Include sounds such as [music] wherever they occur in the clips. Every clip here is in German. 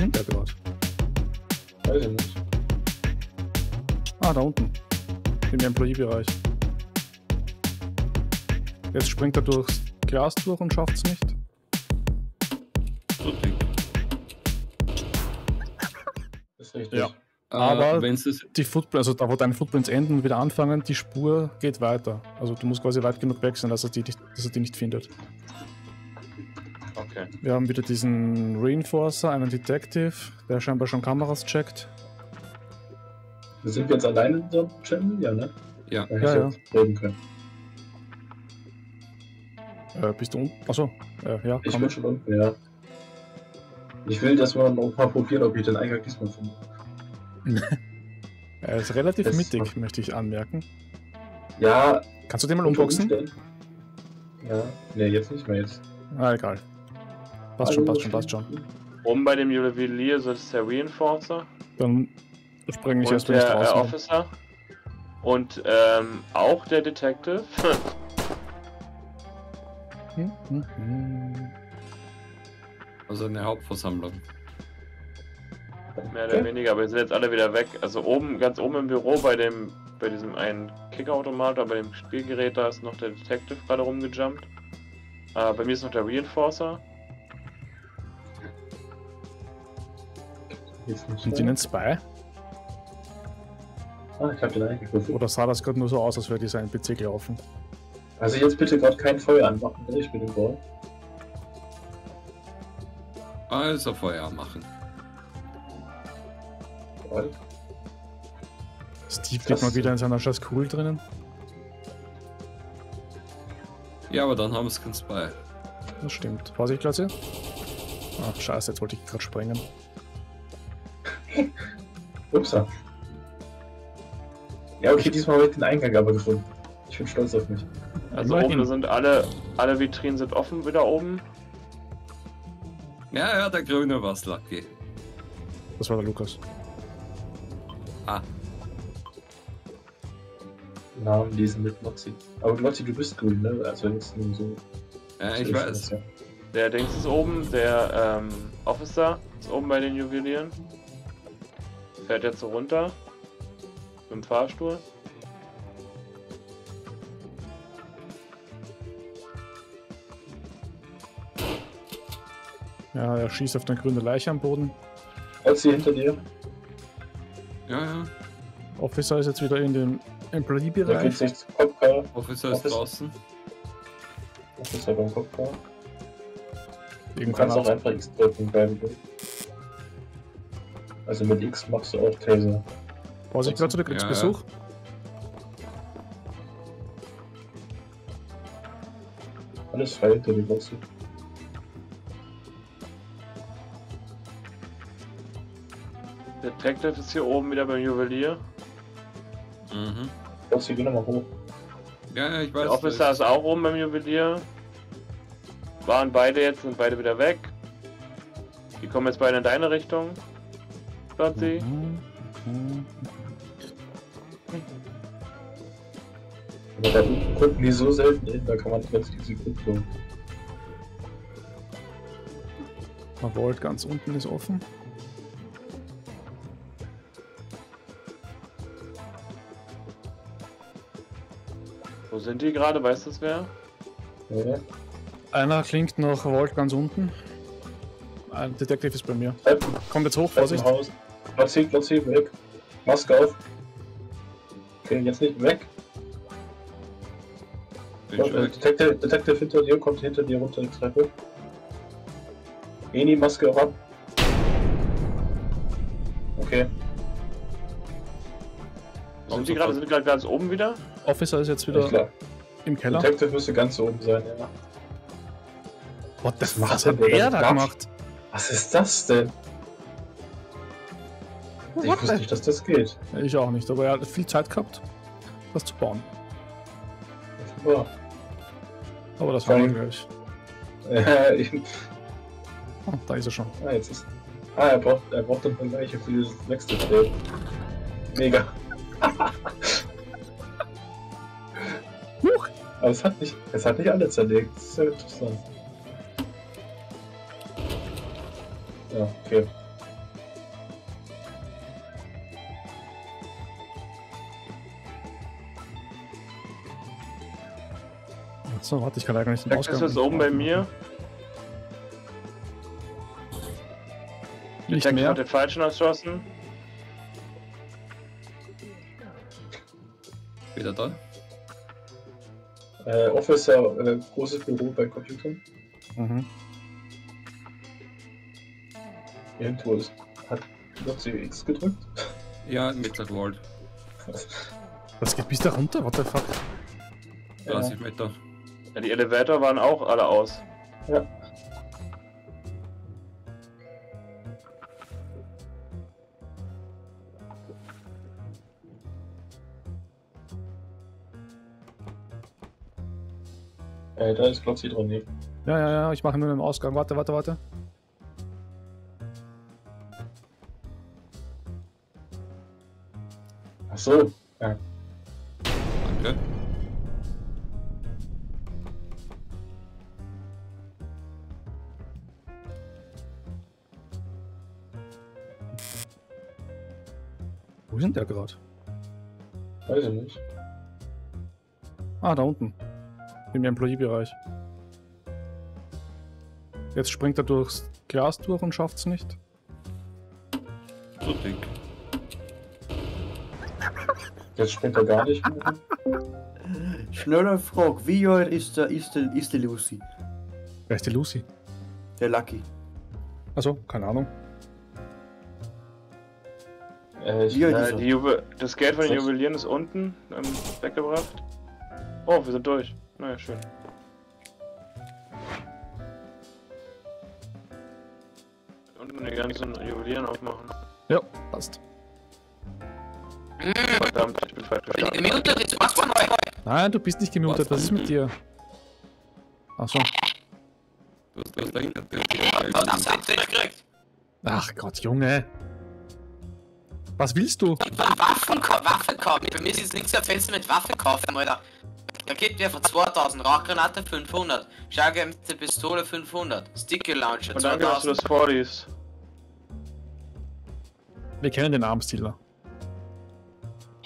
hin der gerade? Weiß ich nicht. Ah, da unten. Im Employee-Bereich. Jetzt springt er durchs Glas durch und schafft es nicht. So dick. Ist richtig. Ja. Äh, Aber- wenn es Die Footprint, also da wo deine Footprints enden und wieder anfangen, die Spur geht weiter. Also du musst quasi weit genug weg sein, dass er die, dass er die nicht findet. Okay. Wir haben wieder diesen Reinforcer, einen Detective, der scheinbar schon Kameras checkt. Sind wir jetzt alleine in unserem Channel? Ja, ne? Ja. Da Ja, ich reden können. Äh, bist du unten? Achso, äh, ja, Ich komm. bin schon unten, ja. Ich will, dass wir noch mal probieren, ob ich den Eingang diesmal finde. [laughs] Er ist relativ Das- mittig, möchte ich anmerken. Ja, Kannst du den mal unboxen? Ja, ne, jetzt nicht mehr jetzt. Ah, egal. Passt schon, passt schon, passt schon. Oben bei dem Juwelier sitzt der Reinforcer Dann springe ich erstmal nicht der äh, raus. Officer. Und ähm, auch der Detective. [laughs] Also eine Hauptversammlung. Mehr oder weniger, aber die sind jetzt alle wieder weg. Also oben, ganz oben im Büro bei dem, bei diesem einen Kickautomat oder bei dem Spielgerät, da ist noch der Detective gerade rumgejumpt. Äh, bei mir ist noch der Reinforcer. Sind die einen Spy? Ah, ich hab den eingegriffen. Oder sah das gerade nur so aus, als wäre dieser NPC gelaufen? Also jetzt bitte gerade kein Feuer anmachen, will ich mit dem Ball. Also Feuer machen. Ball. Steve liegt mal wieder in seiner scheiß Kugel drinnen. Ja, aber dann haben wir es kein Spy. Das stimmt. Vorsicht, Leute. Ach, scheiße, jetzt wollte ich gerade sprengen. [laughs] Upsa. Ja, okay, diesmal habe ich den Eingang aber gefunden. Ich bin stolz auf mich. Also oben sind alle, alle Vitrinen sind offen wieder oben. Ja, ja, der Grüne war's, Lucky. Das war der Lukas. Ah, Namen lesen mit Lotzi. Aber Lotzi, du bist grün, ne? Also jetzt nur so. ja, ich weiß. das, ja. Der Dings ist oben, der ähm, Officer ist oben bei den Juwelieren. Fährt jetzt so runter. Mit dem Fahrstuhl. Ja, er schießt auf eine grüne Leiche am Boden. Lotzi hinter dir. Ja, ja. Officer ist jetzt wieder in dem Employee-Bereich. Officer ist Office- draußen. Ja beim Kopfcar. Du kannst auch einfach X drücken beim Also mit X machst du auch Taser. Vorsicht, Leute, du kriegst Ja, Besuch. Alles frei hinter dir, Lotzi. Der Detective ist hier oben wieder beim Juwelier. Mhm. Lotzi, geh nochmal hoch. Ja, ja, ich weiß. Der Officer ist auch oben beim Juwelier. Waren beide jetzt, sind beide wieder weg. Die kommen jetzt beide in deine Richtung. Lotzi. Mhm. Mhm. Aber da gucken die so selten hin, da kann man ganz Gruppe. Der Vault ganz unten ist offen. Wo sind die gerade? Weißt du es wer? Ja. Einer klingt noch Vault ganz unten. Ein Detective ist bei mir. Kommt jetzt hoch, bleib im Lotzi, Lotzi, weg. Maske auf. Okay, jetzt nicht weg. Schon Äh. Detective, Detective hinter dir, kommt hinter dir runter die Treppe. Eni, Maske ran. Okay, Wo sind die gerade? Sind gerade ganz oben wieder? Officer ist jetzt ja. wieder klar. im Keller. Detective müsste ganz oben sein, ja. What the Was hat er da gemacht? Was ist das denn? Ich What wusste nicht, dass das geht. Ich auch nicht, aber er hat viel Zeit gehabt, das zu bauen. Offenbar. Aber das war gleich. Äh, ich, Oh, da ist er schon. ah, jetzt ist. Ah, er braucht, er braucht dann eine gleiche für dieses nächste Spiel. Mega. [laughs] Huch! Aber es hat nicht, es hat nicht alle zerlegt. Das ist ja interessant. Ja, okay. Achso, warte, ich kann leider nicht den Textus Ausgang. ist oben bei mir. Nicht Textus mehr. hat den falschen erschossen. Wieder da. Äh, Officer, äh, großes Büro bei Computern. Mhm. Irgendwo ist, hat wird sie X gedrückt. [laughs] Ja, Mittag [laughs] Wald. Das geht bis da runter, what the fuck? 30 Meter. Ja, die Elevator waren auch alle aus. Ja. Äh, da ist Glotzi dran, nee. Ja, ja, ja, ich mache nur den Ausgang. Warte, warte, warte. Ach so, ja. Wo sind der gerade? Weiß ich nicht. Ah, da unten. Im Employee-Bereich. Jetzt springt er durchs Glas durch und schafft's nicht. So dick. Jetzt springt er gar nicht mehr. Schnelle Frage, wie alt ist der, ist der, ist der Lucy? Wer ist die Lucy? Der Lucky. Also, keine Ahnung. Äh, ich, äh, die Juwe das Geld von den. Juwelieren ist unten ähm, weggebracht. Oh, wir sind durch. Naja, schön. Unten die ganzen Juwelieren aufmachen. Ja, passt. Verdammt, ich bin falsch gestartet. gemutet? Jetzt mach's mal neu. Nein, du bist nicht gemutet. Was ist mit dir? Achso. Du hast, du hast nicht gekriegt. Ach Gott, Junge. Was willst du? Waffen, Waffen kaufen. Bei mir ist jetzt nichts erzählst mit Waffen kaufen, Alter. Da gibt mir von 2000, Rauchgranate 500, Schlagämte Pistole 500, Sticky Launcher Und danke, dass du 2000. das vorliest. Wir kennen den Armstealer.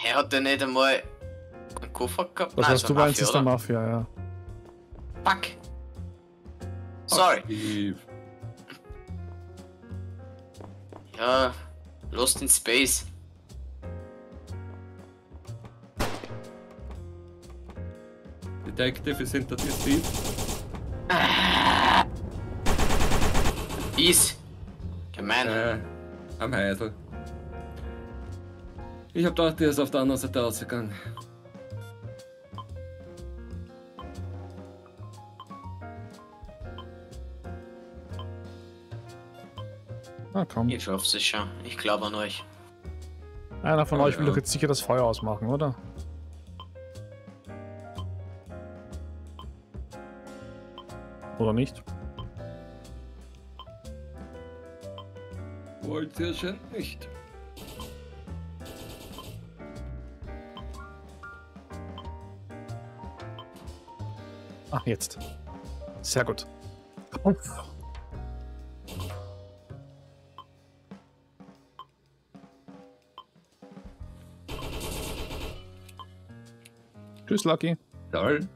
Er hat der nicht einmal einen Koffer gehabt? Das, Nein, was so du meinst, ist der? Mafia, ja. Fuck. Sorry. Die, Ja, Lost in Space. Detective ist hinter dir, Steve. Is. Gemein. Äh, am Heidel. Ich hab gedacht, der ist auf der anderen Seite rausgegangen. Na komm. Ihr schafft es schon. Ich glaube an euch. Einer von Oh, euch will ja. doch jetzt sicher das Feuer ausmachen, oder? Oder nicht? Wollt ihr schon nicht? Ach, jetzt. Sehr gut. [laughs] Tschüss, Lucky. Toll.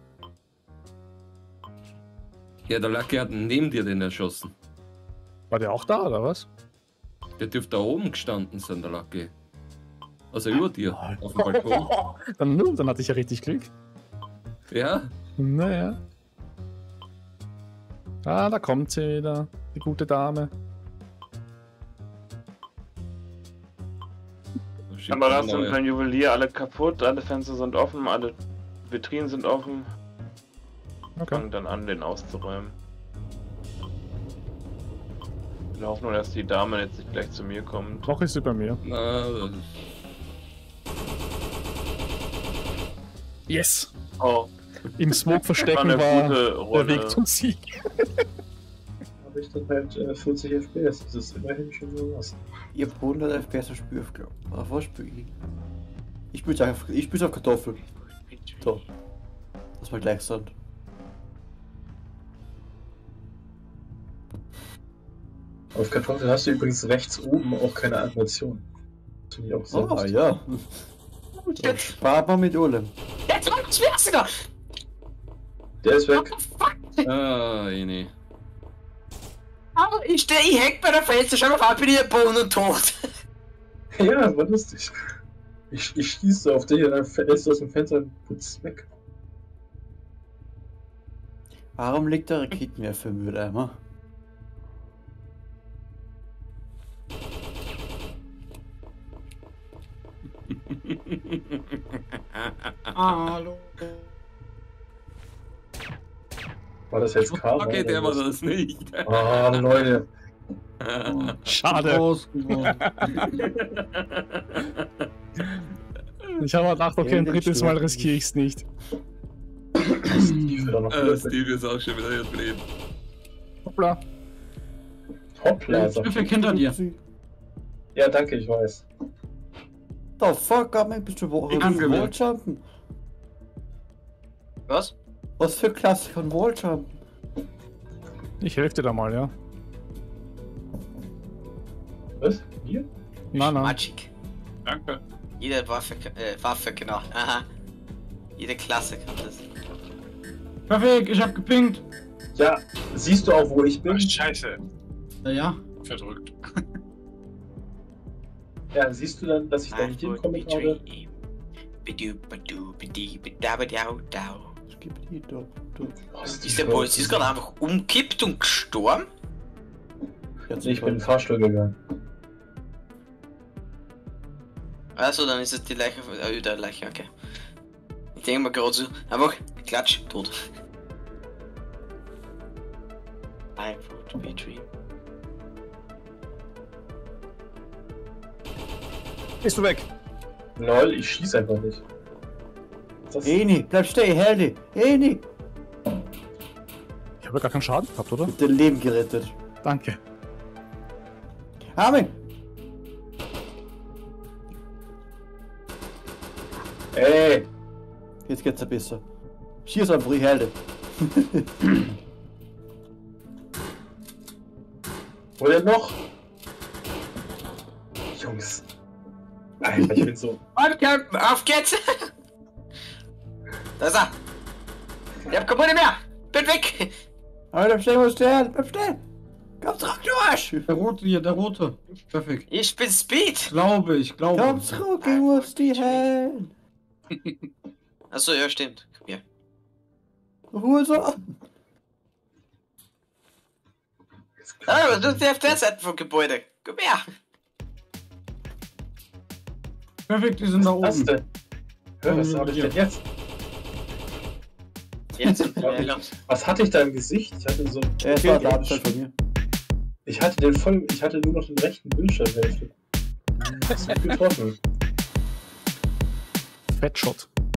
Ja, der Lucky hat neben dir den erschossen. War der auch da, oder was? Der dürfte da oben gestanden sein, der Lucky. Also über dir, [laughs] auf dem Balkon. [laughs] Dann, dann hatte ich ja richtig Glück. Ja, Naja. Ah, da kommt sie wieder. Die gute Dame. Aber das Neue. sind beim Juwelier alle kaputt, alle Fenster sind offen, alle Vitrinen sind offen. Okay. Fangen dann an, den auszuräumen. Wir hoffen nur, dass die Dame jetzt nicht gleich zu mir kommt. Noch ist sie bei mir. Ist Yes! Oh, Im Smoke war verstecken eine war gute der Rolle. Weg zum Sieg. habe ich dann halt äh, 40 FPS. Das ist immerhin schon so was. Ich hab 100 FPS Spiel aufgenommen. Auf was spiel ich? Ich spiel's einfach, ich spiel's auf Kartoffel. So. Dass wir gleich sind. Auf Kartoffeln hast du übrigens rechts oben auch keine Animation. Das finde ich auch sehr Ah, ja. So, spart man mit allem. Jetzt macht's wieder! Der ist weg. Ah, nee. Aber ich stehe, ich heck bei der Fenster, schau mal ab, bin ich Boden und tot. Ja, war lustig. Ich, ich schieße auf dich und dann fällst du aus dem Fenster und putzt weg. Warum liegt der Raketenwerfer im Mülleimer? Hallo. War das jetzt Karma? Okay, der war das nicht. Ah, Leute. [laughs] Schade. [laughs] Ich habe gedacht, okay, ein drittes Mal riskiere ich es nicht. Ich äh, Steve ist auch schon wieder hier drin. Hoppla. Hoppla. sagt Würfel er. hinter dir. Ja, danke, ich weiß. The fuck, Gamek, bist du wo- Ich kann. Walljumpen? Was? Was für Klassik von Walljumpen? Ich helfe dir da mal, ja. Was? Hier? Nein, nein. Magic. Danke. Jede Waffe, äh, Waffe, genau. Aha. Jede Klasse kann das. Perfekt, ich hab gepinkt. Ja, siehst du auch, wo ich bin? Ach, scheiße. Ja, ja. Verdrückt. [laughs] Ja, siehst du dann, dass ich da nicht hinkomme gerade? Ist der. Polizist gerade einfach umkippt und gestorben? Ich bin in den Fahrstuhl gegangen. Also, dann ist es die Leiche, äh, der Leiche, okay. Ich denke mal gerade so, einfach, klatsch, tot. I vote dream. Bist du weg? Lol, ich schieß einfach nicht. Das Eni, bleib stehen, Heldi! Eni! Ich habe ja gar keinen Schaden gehabt, oder? Dein Leben gerettet. Danke. Armin! Jetzt geht's ja besser. Schieß einfach, ich wo denn noch? Jungs. Alter, ich bin so. [laughs] Ankämpfen, auf geht's! da ist er! Ich hab keine mehr! Bin weg! Aber bleib stehen, du stehen! Bleib stehen! Komm zurück, du Arsch! Der rote hier, der rote. Perfekt. Ich bin Speed! Glaube ich, glaube. Komm zurück, ich muss die Hände! [laughs] Achso, ja, stimmt. Komm her. Ruhe so! Ah, was tust du auf der Seite vom Gebäude? Komm her! Perfekt, die sind da Was oben. denn? Hör, was habe ich ja. denn jetzt? Jetzt sind wir Was hatte ich da im Gesicht? Ich hatte so. Er ist war der Abstand von mir. Ich hatte den voll. Ich hatte nur noch den rechten Bildschirmhälfte. Das hat getroffen. Fettshot.